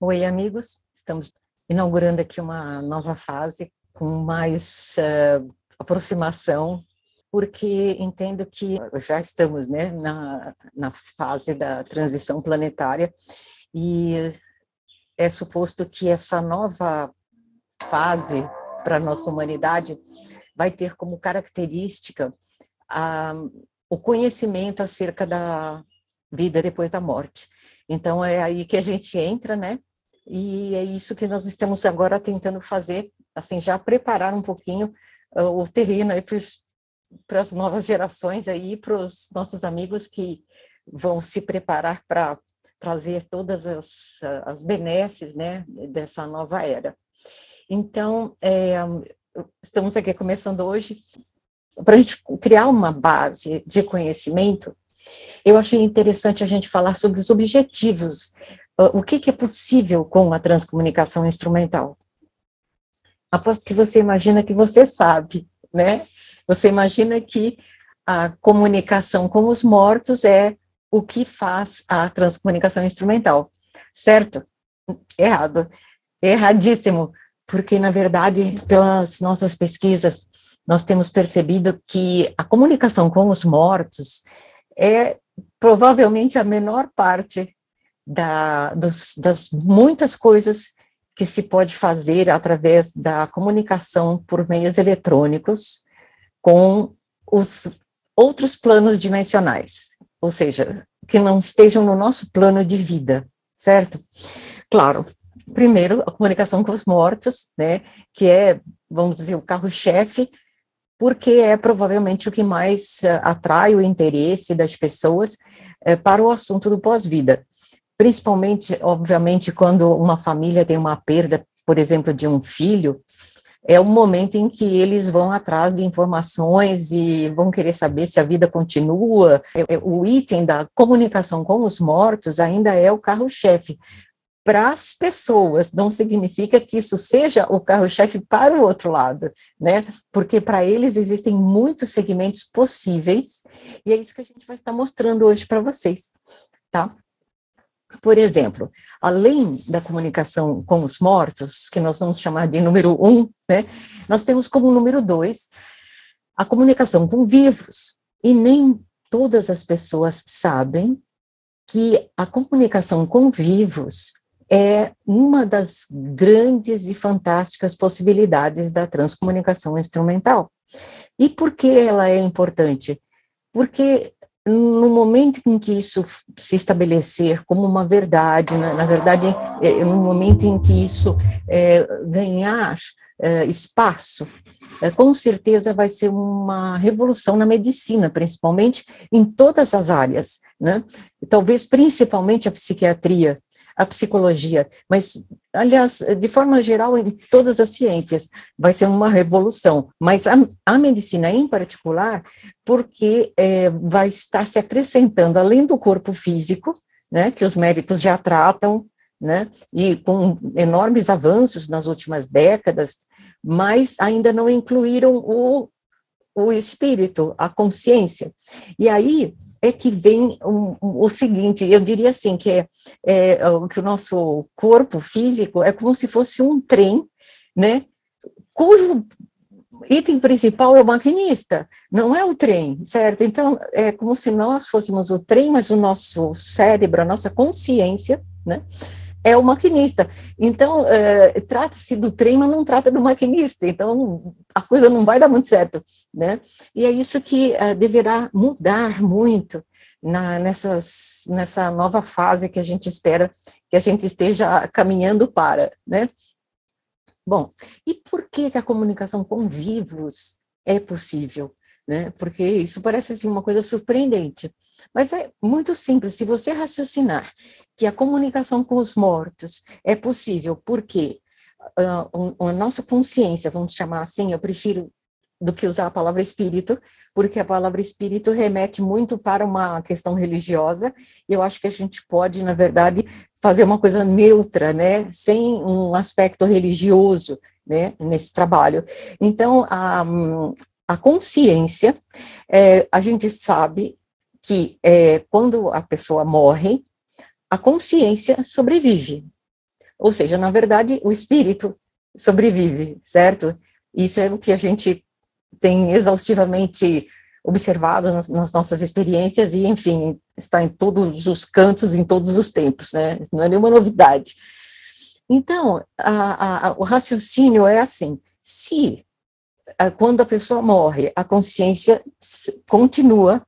Oi, amigos. Estamos inaugurando aqui uma nova fase com mais uh, aproximação, porque entendo que já estamos né, na, na fase da transição planetária e é suposto que essa nova fase para a nossa humanidade vai ter como característica o conhecimento acerca da vida depois da morte. Então é aí que a gente entra, né? E é isso que nós estamos agora tentando fazer, assim, já preparar um pouquinho uh, o terreno aí para as novas gerações aí, para os nossos amigos que vão se preparar para trazer todas as, as benesses, né, dessa nova era. Então, é, estamos aqui começando hoje para a gente criar uma base de conhecimento. Eu achei interessante a gente falar sobre os objetivos o que, que é possível com a transcomunicação instrumental? Aposto que você imagina que você sabe, né? Você imagina que a comunicação com os mortos é o que faz a transcomunicação instrumental, certo? Errado, erradíssimo, porque na verdade, pelas nossas pesquisas, nós temos percebido que a comunicação com os mortos é provavelmente a menor parte da, dos, das muitas coisas que se pode fazer através da comunicação por meios eletrônicos com os outros planos dimensionais, ou seja, que não estejam no nosso plano de vida, certo? Claro, primeiro, a comunicação com os mortos, né, que é, vamos dizer, o carro-chefe, porque é provavelmente o que mais uh, atrai o interesse das pessoas uh, para o assunto do pós-vida principalmente, obviamente, quando uma família tem uma perda, por exemplo, de um filho, é o momento em que eles vão atrás de informações e vão querer saber se a vida continua. É, é, o item da comunicação com os mortos ainda é o carro-chefe. Para as pessoas, não significa que isso seja o carro-chefe para o outro lado, né? Porque para eles existem muitos segmentos possíveis, e é isso que a gente vai estar mostrando hoje para vocês, tá? Por exemplo, além da comunicação com os mortos, que nós vamos chamar de número um, né, nós temos como número dois a comunicação com vivos. E nem todas as pessoas sabem que a comunicação com vivos é uma das grandes e fantásticas possibilidades da transcomunicação instrumental. E por que ela é importante? Porque no momento em que isso se estabelecer como uma verdade, na, na verdade, é, no momento em que isso é, ganhar é, espaço, é, com certeza vai ser uma revolução na medicina, principalmente em todas as áreas, né? Talvez principalmente a psiquiatria, a psicologia, mas, aliás, de forma geral, em todas as ciências, vai ser uma revolução, mas a, a medicina em particular, porque é, vai estar se acrescentando, além do corpo físico, né, que os médicos já tratam, né, e com enormes avanços nas últimas décadas, mas ainda não incluíram o, o espírito, a consciência. E aí, é que vem um, um, o seguinte, eu diria assim, que é, é, que o nosso corpo físico é como se fosse um trem, né, cujo item principal é o maquinista, não é o trem, certo? Então, é como se nós fôssemos o trem, mas o nosso cérebro, a nossa consciência, né, é o maquinista. Então, é, trata-se do trem, mas não trata do maquinista. Então, a coisa não vai dar muito certo, né? E é isso que é, deverá mudar muito na, nessas, nessa nova fase que a gente espera que a gente esteja caminhando para, né? Bom, e por que, que a comunicação com vivos é possível? Né? Porque isso parece assim, uma coisa surpreendente. Mas é muito simples, se você raciocinar que a comunicação com os mortos é possível, porque uh, a nossa consciência, vamos chamar assim, eu prefiro do que usar a palavra espírito, porque a palavra espírito remete muito para uma questão religiosa, e eu acho que a gente pode, na verdade, fazer uma coisa neutra, né, sem um aspecto religioso, né, nesse trabalho. Então, a, a consciência, é, a gente sabe que é, quando a pessoa morre, a consciência sobrevive. Ou seja, na verdade, o espírito sobrevive, certo? Isso é o que a gente tem exaustivamente observado nas, nas, nossas experiências e, enfim, está em todos os cantos, em todos os tempos, né? Não é nenhuma novidade. Então, a, a, o raciocínio é assim: se a, quando a pessoa morre, a consciência continua,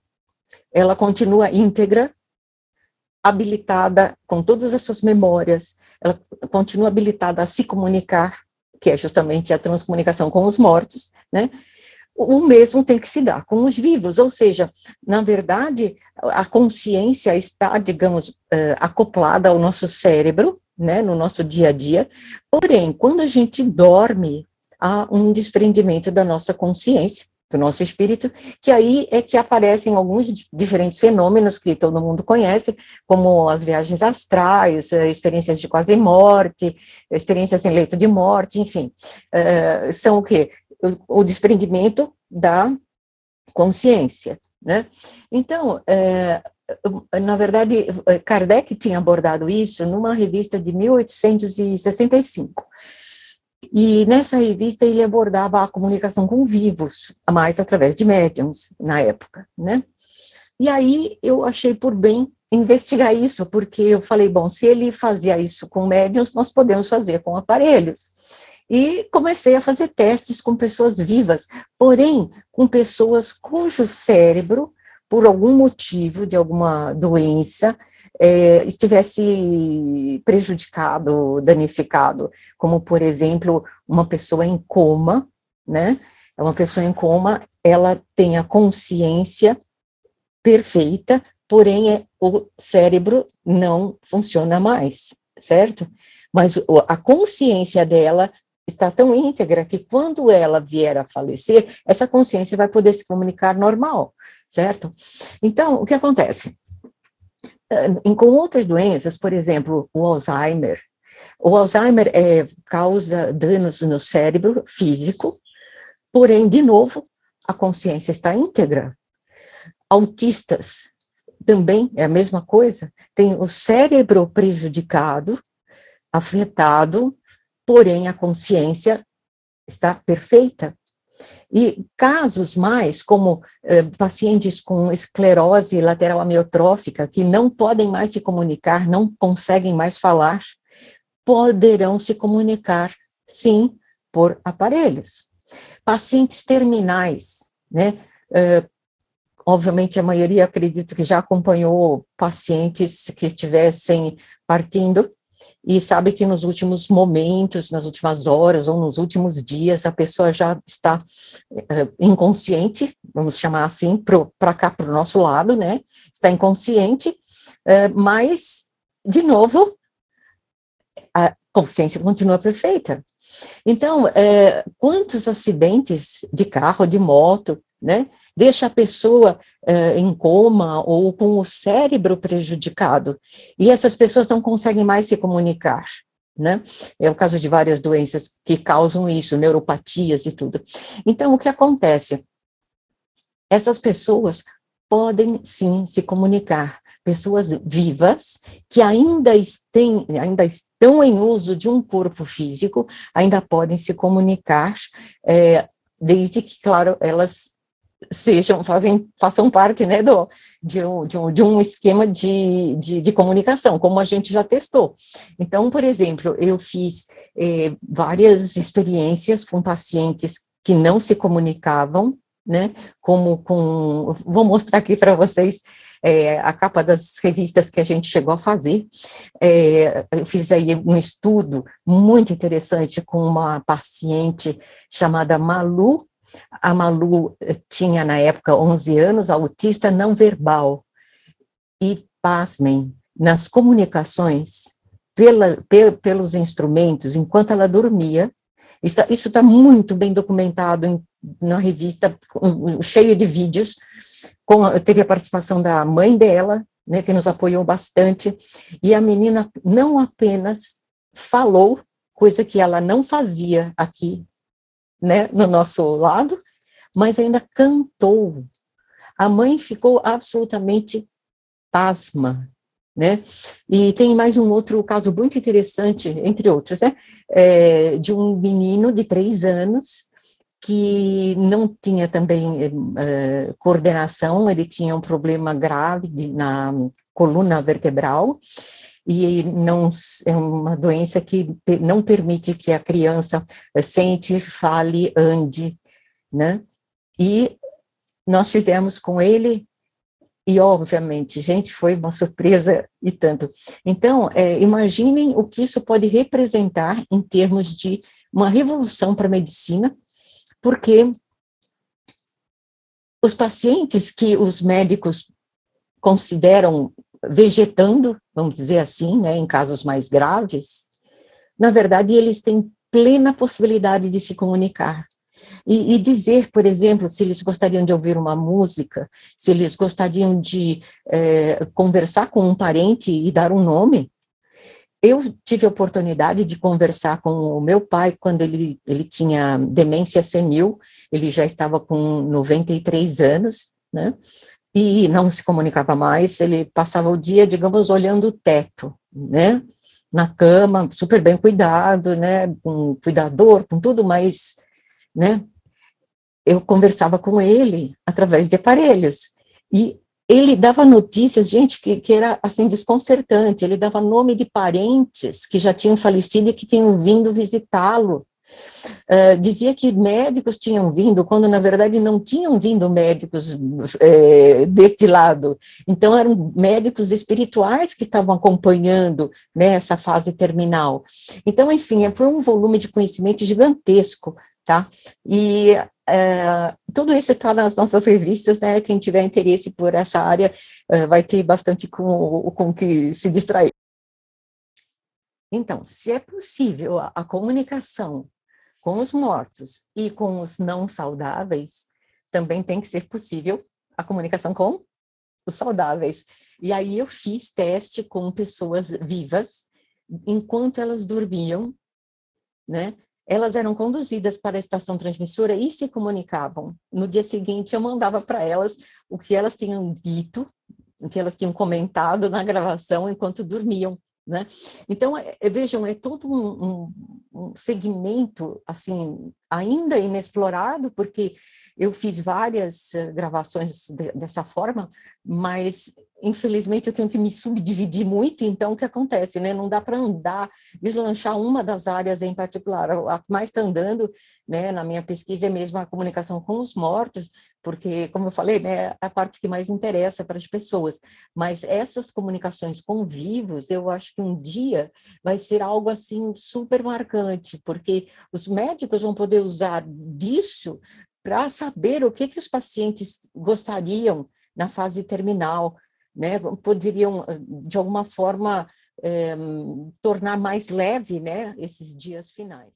ela continua íntegra, habilitada com todas as suas memórias, ela continua habilitada a se comunicar, que é justamente a transcomunicação com os mortos, né? O mesmo tem que se dar com os vivos, ou seja, na verdade, a consciência está, digamos, eh, acoplada ao nosso cérebro, né, no nosso dia a dia, porém, quando a gente dorme, há um desprendimento da nossa consciência, do nosso espírito, que aí é que aparecem alguns diferentes fenômenos que todo mundo conhece, como as viagens astrais, eh, experiências de quase morte, experiências em leito de morte, enfim, uh, são o quê? O, o, desprendimento da consciência, né? Então, uh, na verdade, Kardec tinha abordado isso numa revista de 1865, e nessa revista ele abordava a comunicação com vivos, mais através de médiums na época, né? E aí eu achei por bem investigar isso, porque eu falei, bom, se ele fazia isso com médiums, nós podemos fazer com aparelhos. E comecei a fazer testes com pessoas vivas, porém com pessoas cujo cérebro, por algum motivo, de alguma doença, é, estivesse prejudicado, danificado, como, por exemplo, uma pessoa em coma, né? Uma pessoa em coma, ela tem a consciência perfeita, porém é, o cérebro não funciona mais, certo? Mas a consciência dela está tão íntegra que quando ela vier a falecer, essa consciência vai poder se comunicar normal, certo? Então, o que acontece? Com outras doenças, por exemplo, o Alzheimer. O Alzheimer é, causa danos no cérebro físico, porém, de novo, a consciência está íntegra. Autistas também é a mesma coisa, tem o cérebro prejudicado, afetado, porém a consciência está perfeita. E casos mais, como eh, pacientes com esclerose lateral amiotrófica, que não podem mais se comunicar, não conseguem mais falar, poderão se comunicar, sim, por aparelhos. Pacientes terminais, né? Eh, obviamente, a maioria acredito que já acompanhou pacientes que estivessem partindo e sabe que nos últimos momentos, nas últimas horas ou nos últimos dias, a pessoa já está é, inconsciente, vamos chamar assim, para cá, para o nosso lado, né? Está inconsciente, é, mas, de novo, a consciência continua perfeita. Então, é, quantos acidentes de carro, de moto, né? Deixa a pessoa uh, em coma ou com o cérebro prejudicado. E essas pessoas não conseguem mais se comunicar, né? É o caso de várias doenças que causam isso, neuropatias e tudo. Então, o que acontece? Essas pessoas podem sim se comunicar, pessoas vivas que ainda, ainda estão em uso de um corpo físico, ainda podem se comunicar, é, desde que, claro, elas sejam, fazem, façam parte né, do, de, um, de, um, de um esquema de, de, de, comunicação, como a gente já testou. Então, por exemplo, eu fiz eh, várias experiências com pacientes que não se comunicavam, né, como com, vou mostrar aqui para vocês é, a capa das revistas que a gente chegou a fazer. É, eu fiz aí um estudo muito interessante com uma paciente chamada Malu a Malu eh, tinha, na época, 11 anos, autista não verbal. E, pasmem, nas comunicações, pela, pe, pelos instrumentos, enquanto ela dormia, isso está muito bem documentado em, na revista, cheio de vídeos, com, teve a participação da mãe dela, né, que nos apoiou bastante, e a menina não apenas falou, coisa que ela não fazia aqui né, no nosso lado, mas ainda cantou. A mãe ficou absolutamente pasma, né? E tem mais um outro caso muito interessante, entre outros, né? É, de um menino de três anos que não tinha também é, coordenação, ele tinha um problema grave de, na coluna vertebral, e não é uma doença que não permite que a criança sente, fale, ande, né? E nós fizemos com ele e obviamente, gente, foi uma surpresa e tanto. Então, é, imaginem o que isso pode representar em termos de uma revolução para a medicina, porque os pacientes que os médicos consideram vegetando, vamos dizer assim, né, em casos mais graves, na verdade, eles têm plena possibilidade de se comunicar. E, e, dizer, por exemplo, se eles gostariam de ouvir uma música, se eles gostariam de é, conversar com um parente e dar um nome. Eu tive a oportunidade de conversar com o meu pai quando ele, ele tinha demência senil, ele já estava com 93 anos, né? E não se comunicava mais, ele passava o dia, digamos, olhando o teto, né, na cama, super bem cuidado, né, com cuidador, com tudo, mas, né, eu conversava com ele através de aparelhos, e ele dava notícias, gente, que, que era, assim, desconcertante, ele dava nome de parentes que já tinham falecido e que tinham vindo visitá-lo, Uh, dizia que médicos tinham vindo, quando na verdade não tinham vindo médicos é, deste lado. Então, eram médicos espirituais que estavam acompanhando né, fase terminal. Então, enfim, foi um volume de conhecimento gigantesco, tá? E é, tudo isso está nas nossas revistas, né? Quem tiver interesse por essa área é, vai ter bastante com o que se distrair. Então, se é possível a, a comunicação com os mortos e com os não saudáveis, também tem que ser possível a comunicação com os saudáveis. E aí eu fiz teste com pessoas vivas, enquanto elas dormiam, né? Elas eram conduzidas para a estação transmissora e se comunicavam. No dia seguinte, eu mandava para elas o que elas tinham dito, o que elas tinham comentado na gravação enquanto dormiam. Né? Então, é, vejam, é todo um, um, um, segmento, assim, ainda inexplorado, porque eu fiz várias uh, gravações de, dessa forma, mas infelizmente eu tenho que me subdividir muito, então o que acontece, né? Não dá para andar, deslanchar uma das áreas em particular. A que mais está andando, né, na minha pesquisa é mesmo a comunicação com os mortos, porque, como eu falei, né, é a parte que mais interessa para as pessoas. Mas essas comunicações com vivos, eu acho que um dia vai ser algo assim super marcante, porque os médicos vão poder usar disso para saber o que que os pacientes gostariam na fase terminal, né, poderiam, de alguma forma, é, tornar mais leve né, esses dias finais.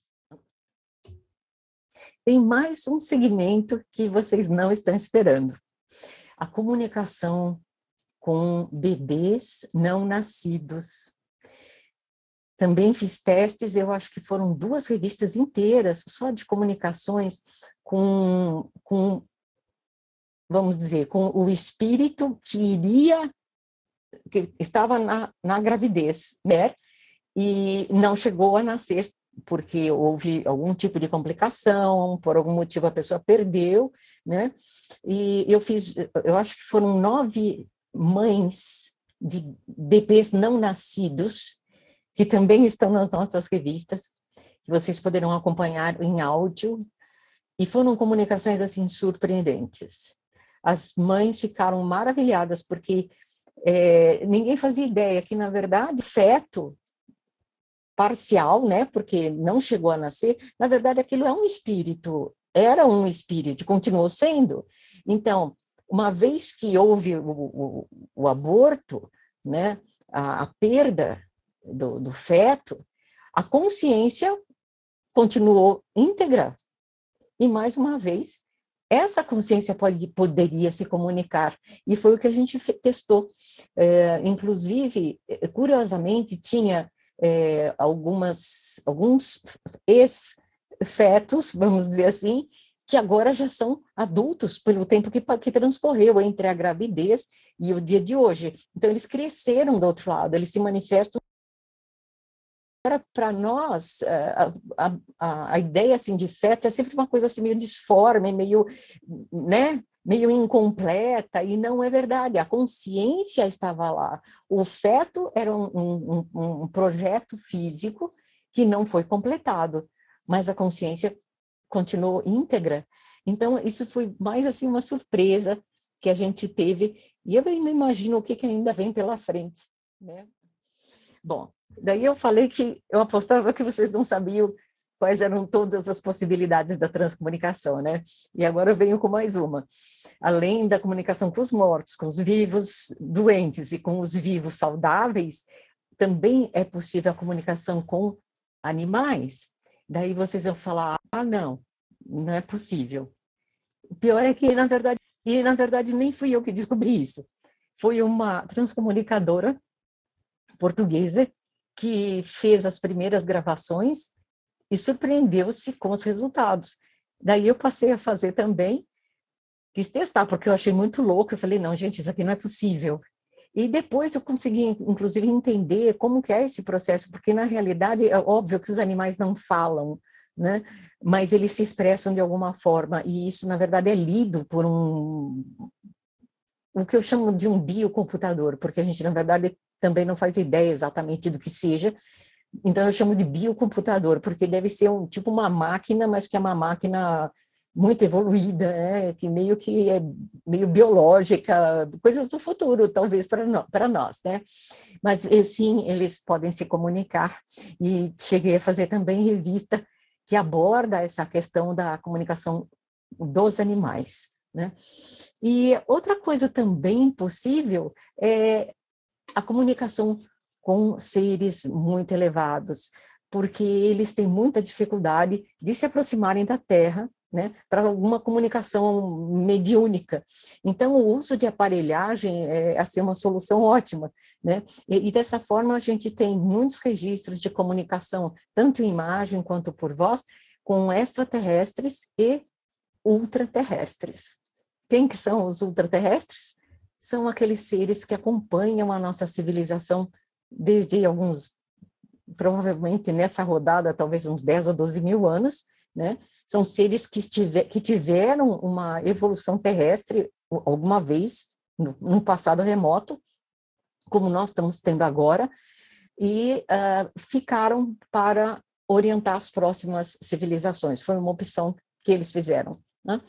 Tem mais um segmento que vocês não estão esperando. A comunicação com bebês não nascidos. Também fiz testes, eu acho que foram duas revistas inteiras só de comunicações com, com vamos dizer, com o espírito que iria, que estava na, na gravidez, né? E não chegou a nascer porque houve algum tipo de complicação, por algum motivo a pessoa perdeu, né? E eu fiz, eu acho que foram nove mães de bebês não nascidos, que também estão nas nossas revistas, que vocês poderão acompanhar em áudio, e foram comunicações assim surpreendentes as mães ficaram maravilhadas, porque é, ninguém fazia ideia que, na verdade, feto parcial, né, porque não chegou a nascer, na verdade, aquilo é um espírito, era um espírito, continuou sendo. Então, uma vez que houve o, o, o aborto, né, a, a perda do, do feto, a consciência continuou íntegra. E, mais uma vez, essa consciência pode, poderia se comunicar, e foi o que a gente testou. É, inclusive, é, curiosamente, tinha é, algumas, alguns ex-fetos, vamos dizer assim, que agora já são adultos pelo tempo que, que transcorreu entre a gravidez e o dia de hoje. Então, eles cresceram do outro lado, eles se manifestam para nós, eh, a, a, a, ideia assim, de feto é sempre uma coisa assim, meio disforme, meio, né, meio incompleta, e não é verdade. A consciência estava lá. O feto era um, um, um projeto físico que não foi completado, mas a consciência continuou íntegra. Então, isso foi mais assim uma surpresa que a gente teve, e eu ainda imagino o que, que ainda vem pela frente. Né? Bom, daí eu falei que eu apostava que vocês não sabiam quais eram todas as possibilidades da transcomunicação, né? E agora eu venho com mais uma. Além da comunicação com os mortos, com os vivos doentes e com os vivos saudáveis, também é possível a comunicação com animais. Daí vocês vão falar: ah, não, não é possível. O pior é que, na verdade, e na verdade nem fui eu que descobri isso. Foi uma transcomunicadora portuguesa que fez as primeiras gravações e surpreendeu-se com os resultados. Daí eu passei a fazer também, quis testar, porque eu achei muito louco. Eu falei, não, gente, isso aqui não é possível. E depois eu consegui, inclusive, entender como que é esse processo, porque na realidade é óbvio que os animais não falam, né? Mas eles se expressam de alguma forma e isso na verdade é lido por um o que eu chamo de um biocomputador, porque a gente na verdade também não faz ideia exatamente do que seja. Então eu chamo de biocomputador, porque deve ser um tipo uma máquina, mas que é uma máquina muito evoluída, né? que meio que é meio biológica, coisas do futuro, talvez para nós, né? Mas sim, eles podem se comunicar e cheguei a fazer também revista que aborda essa questão da comunicação dos animais, né? E outra coisa também possível é a comunicação com seres muito elevados, porque eles têm muita dificuldade de se aproximarem da Terra né, para alguma comunicação mediúnica. Então, o uso de aparelhagem é assim, uma solução ótima. Né? E, e, dessa forma, a gente tem muitos registros de comunicação, tanto em imagem quanto por voz, com extraterrestres e ultraterrestres. Quem que são os ultraterrestres? São aqueles seres que acompanham a nossa civilização desde alguns, provavelmente nessa rodada, talvez uns 10 ou 12 mil anos, né? São seres que, estiver, que tiveram uma evolução terrestre alguma vez, no passado remoto, como nós estamos tendo agora, e uh, ficaram para orientar as próximas civilizações. Foi uma opção que eles fizeram. Né?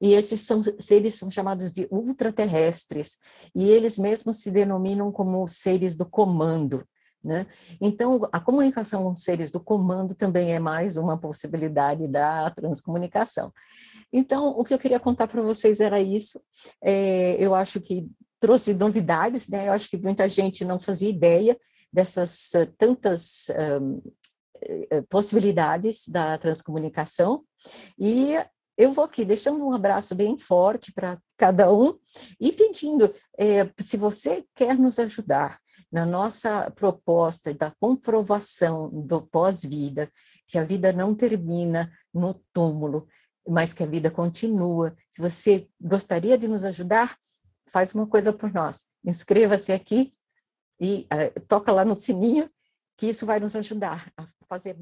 E esses são, seres são chamados de ultraterrestres, e eles mesmos se denominam como seres do comando. Né? Então, a comunicação com seres do comando também é mais uma possibilidade da transcomunicação. Então, o que eu queria contar para vocês era isso. É, eu acho que trouxe novidades, né? Eu acho que muita gente não fazia ideia dessas uh, tantas um, uh, possibilidades da transcomunicação. E eu vou aqui deixando um abraço bem forte para cada um e pedindo, é, se você quer nos ajudar na nossa proposta da comprovação do pós-vida, que a vida não termina no túmulo, mas que a vida continua. Se você gostaria de nos ajudar, faz uma coisa por nós. Inscreva-se aqui e uh, toca lá no sininho, que isso vai nos ajudar a fazer